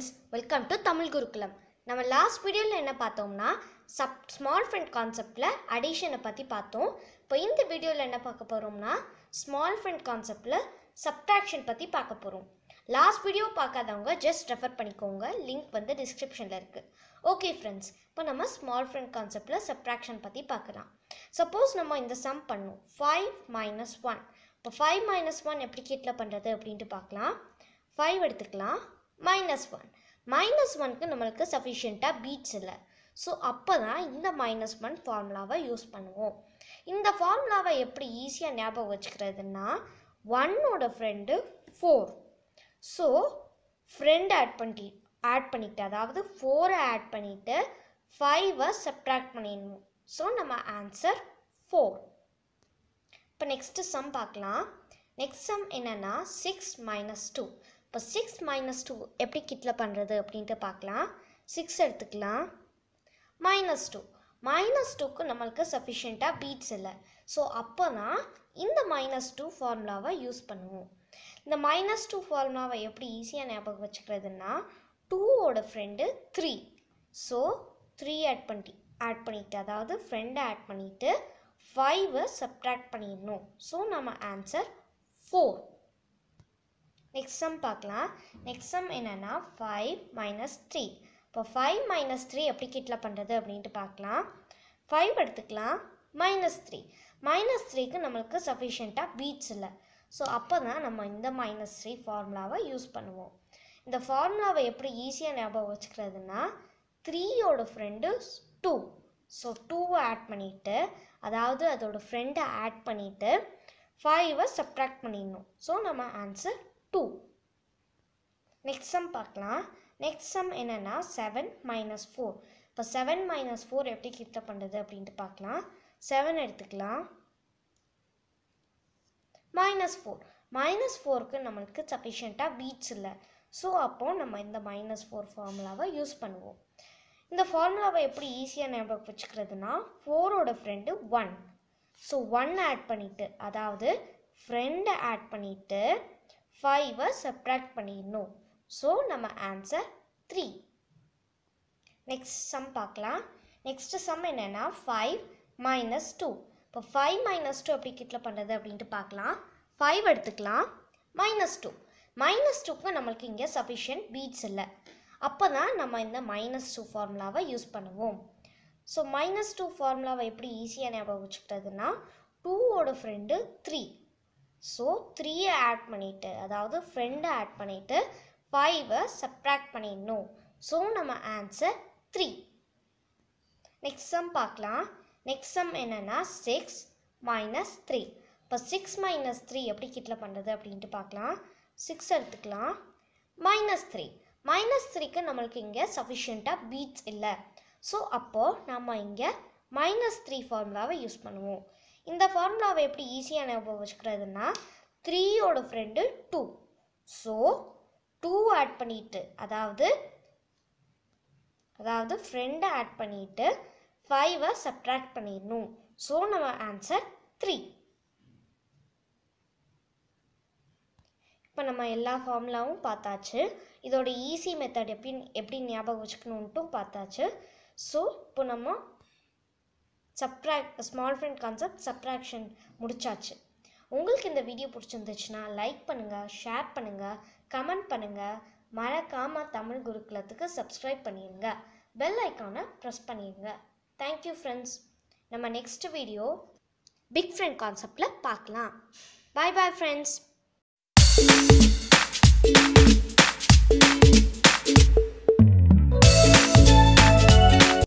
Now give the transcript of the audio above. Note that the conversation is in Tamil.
Friends welcome to Tamil Gurukulam நம்ம லாஸ்ட் வீடியோவில் என்ன பார்த்தோம்னா சப் ஸ்மால் ஃப்ரெண்ட் கான்செப்டில் அடிஷனை பற்றி பார்த்தோம். இப்போ இந்த வீடியோவில் என்ன பார்க்க போகிறோம்னா ஸ்மால் ஃப்ரெண்ட் கான்செப்டில் சப்ட்ராக்ஷன் பற்றி பார்க்க போகிறோம் லாஸ்ட் வீடியோ பார்க்காதவங்க ஜஸ்ட் ரெஃபர் பண்ணிக்கோங்க. லிங்க் வந்து டிஸ்கிரிப்ஷனில் இருக்குது ஓகே ஃப்ரெண்ட்ஸ் இப்போ நம்ம ஸ்மால் ஃப்ரெண்ட் கான்செப்டில் சப்ட்ராக்ஷன் பற்றி பார்க்கலாம். சப்போஸ் நம்ம இந்த சம் பண்ணும். ஃபைவ் மைனஸ் ஒன் இப்போ ஃபைவ் மைனஸ் ஒன் எப்படி கீட்டில் பண்ணுறது அப்படின்ட்டு பார்க்கலாம். ஃபைவ் எடுத்துக்கலாம். மைனஸ் ஒன் மைனஸ் ஒன்க்கு நம்மளுக்கு சஃபிஷியண்ட்டாக பீட்ஸ் இல்லை. ஸோ அப்போ தான் இந்த மைனஸ் ஒன் ஃபார்முலாவை யூஸ் பண்ணுவோம். இந்த ஃபார்முலாவை எப்படி ஈஸியாக ஞாபகம் வச்சுக்கிறதுன்னா ஒன்னோட ஃப்ரெண்டு ஃபோர் ஸோ ஃப்ரெண்டை ஆட் பண்ணி ஆட் பண்ணிட்டு அதாவது ஃபோரை ஆட் பண்ணிவிட்டு ஃபைவை சப்ட்ராக்ட் பண்ணிடணும். ஸோ நம்ம ஆன்சர் ஃபோர் இப்போ நெக்ஸ்ட்டு சம் பார்க்கலாம். நெக்ஸ்ட் சம் என்னென்னா சிக்ஸ் மைனஸ் டூ இப்போ சிக்ஸ் மைனஸ் டூ எப்படி கிட்டில் பண்ணுறது அப்படின்ட்டு பார்க்கலாம். சிக்ஸ் எடுத்துக்கலாம். மைனஸ் டூ மைனஸ் டூக்கு நம்மளுக்கு சஃபிஷியண்ட்டாக பீட்ஸ் இல்லை. ஸோ அப்போ தான் இந்த மைனஸ் டூ ஃபார்முலாவை யூஸ் பண்ணுவோம். இந்த மைனஸ் டூ ஃபார்முலாவை எப்படி ஈஸியாக ஞாபகம் வச்சுக்கிறதுனா டூவோட friend three so three add பண்ணி ஆட் பண்ணிட்டு அதாவது ஃப்ரெண்டை ஆட் பண்ணிவிட்டு ஃபைவை சப்ட்ராக்ட் பண்ணிடணும். ஸோ நம்ம ஆன்சர் ஃபோர் நெக்ஸ்ட் சம் பார்க்கலாம். நெக்ஸ்ட் சம் என்னென்னா ஃபைவ் மைனஸ் த்ரீ இப்போ ஃபைவ் மைனஸ் த்ரீ எப்படி கிட்டில் பண்ணுறது அப்படின்ட்டு பார்க்கலாம். ஃபைவ் எடுத்துக்கலாம். மைனஸ் த்ரீ மைனஸ் த்ரீக்கு நம்மளுக்கு சஃபிஷியண்ட்டாக பீட்ஸ் இல்லை. ஸோ அப்போ தான் நம்ம இந்த மைனஸ் த்ரீ ஃபார்முலாவை யூஸ் பண்ணுவோம். இந்த ஃபார்முலாவை எப்படி ஈஸியாக ஞாபகம் வச்சுக்கிறதுனா த்ரீயோட ஃப்ரெண்டு டூ ஸோ டூவை ஆட் பண்ணிவிட்டு அதாவது அதோடய ஃப்ரெண்டை ஆட் பண்ணிவிட்டு ஃபைவை சப்ட்ராக்ட் பண்ணிடணும். ஸோ நம்ம ஆன்சர் டூ நெக்ஸ்ட் சம் பார்க்கலாம். நெக்ஸ்ட் சம் என்னென்னா செவன் மைனஸ் ஃபோர் இப்போ செவன் மைனஸ் ஃபோர் எப்படி கிட்ட பண்ணுறது அப்படின்ட்டு பார்க்கலாம். செவன் எடுத்துக்கலாம். மைனஸ் ஃபோர் மைனஸ் ஃபோருக்கு நம்மளுக்கு சஃபிஷியண்ட்டாக பீட்ஸ் இல்லை. ஸோ அப்போது நம்ம இந்த மைனஸ் ஃபோர் ஃபார்முலாவை யூஸ் பண்ணுவோம். இந்த ஃபார்முலாவை எப்படி ஈஸியாக ஞாபகம் வச்சுக்கிறதுனா ஃபோரோட friend one so one add பண்ணிவிட்டு அதாவது ஃப்ரெண்டை ஆட் பண்ணிவிட்டு ஃபைவை சப்ராக்ட் பண்ணிடணும். ஸோ நம்ம ஆன்சர் த்ரீ நெக்ஸ்ட் சம் பார்க்கலாம். நெக்ஸ்ட் சம் என்னென்னா ஃபைவ் மைனஸ் டூ இப்போ ஃபைவ் மைனஸ் டூ எப்படி கிட்டில் பண்ணுறது அப்படின்ட்டு பார்க்கலாம். ஃபைவ் எடுத்துக்கலாம். மைனஸ் டூ மைனஸ் டூக்கு நம்மளுக்கு இங்கே சஃபிஷியன்ட் பீட்ஸ் இல்லை. அப்போ தான் நம்ம இந்த மைனஸ் டூ ஃபார்முலாவை யூஸ் பண்ணுவோம். ஸோ மைனஸ் டூ ஃபார்முலாவை எப்படி ஈஸியாக ஞாபகம் வச்சுக்கிறதுனா டூவோட ஃப்ரெண்டு த்ரீ ஸோ த்ரீயை ஆட் பண்ணிவிட்டு அதாவது ஃப்ரெண்டை ஆட் பண்ணிவிட்டு ஃபைவை சப்ராக்ட் பண்ணிடணும். ஸோ நம்ம ஆன்சர் த்ரீ நெக்ஸ்ட் சம் பார்க்கலாம். நெக்ஸ்ட் சம் என்னென்னா சிக்ஸ் மைனஸ் த்ரீ இப்போ சிக்ஸ் மைனஸ் த்ரீ எப்படி கிட்டில் பண்ணுறது அப்படின்ட்டு பார்க்கலாம். சிக்ஸ் எடுத்துக்கலாம். மைனஸ் த்ரீ மைனஸ் த்ரீக்கு நம்மளுக்கு இங்கே சஃபிஷியண்ட்டாக பீட்ஸ் இல்லை. ஸோ அப்போது நம்ம இங்கே மைனஸ் த்ரீ ஃபார்முலாவை யூஸ் பண்ணுவோம். இந்த ஃபார்முலாவை எப்படி ஈஸியாக ஞாபகம் வச்சுக்கிறதுனா த்ரீயோட friend two so two add பண்ணிட்டு அதாவது அதாவது ஃப்ரெண்டை ஆட் பண்ணிட்டு ஃபைவை சப்ட்ராக்ட் பண்ணிடணும். ஸோ நம்ம ஆன்சர் த்ரீ இப்போ நம்ம எல்லா ஃபார்முலாவும் பார்த்தாச்சு. இதோட ஈஸி மெத்தட் எப்படி எப்படி ஞாபகம் வச்சுக்கணுன்ட்டும் பார்த்தாச்சு. ஸோ இப்போ நம்ம subtract small friend concept subtraction முடிச்சாச்சு. உங்களுக்கு இந்த வீடியோ பிடிச்சிருந்துச்சுன்னா லைக் பண்ணுங்கள் ஷேர் பண்ணுங்கள் கமெண்ட் பண்ணுங்கள் மறக்காமல் தமிழ் குருகுலத்துக்கு சப்ஸ்கிரைப் பண்ணிடுங்க பெல் ஐக்கானை ப்ரெஸ் பண்ணிடுங்க தேங்க்யூ ஃப்ரெண்ட்ஸ் நம்ம நெக்ஸ்ட் வீடியோ பிக் ஃப்ரெண்ட் கான்செப்டில் பார்க்கலாம். பாய் பாய் ஃப்ரெண்ட்ஸ்